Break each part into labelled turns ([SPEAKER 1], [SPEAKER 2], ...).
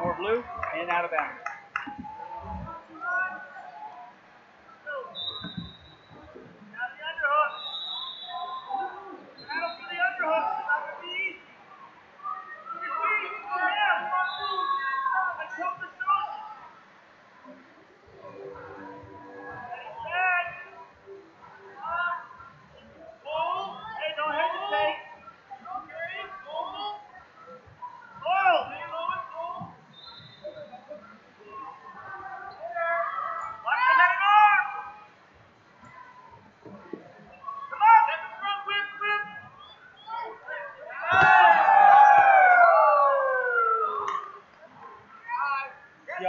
[SPEAKER 1] More blue and out of bounds.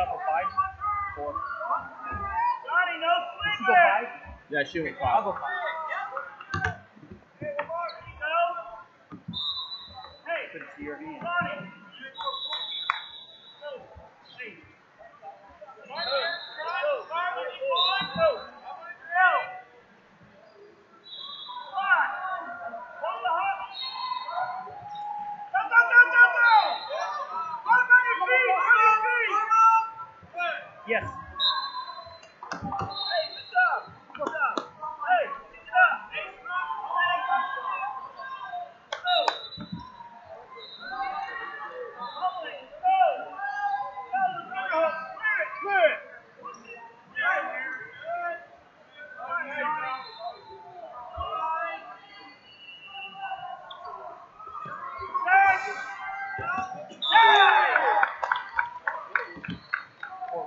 [SPEAKER 1] Up for five? Four. Did she go five?
[SPEAKER 2] Yeah, she went
[SPEAKER 1] I'll
[SPEAKER 2] five.
[SPEAKER 1] go five. Couldn't see her hand. Yes.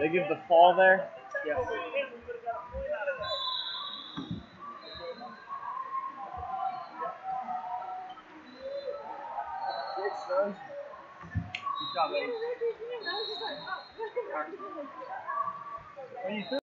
[SPEAKER 2] They give the fall there.
[SPEAKER 1] Yes. Good job, ladies. Are you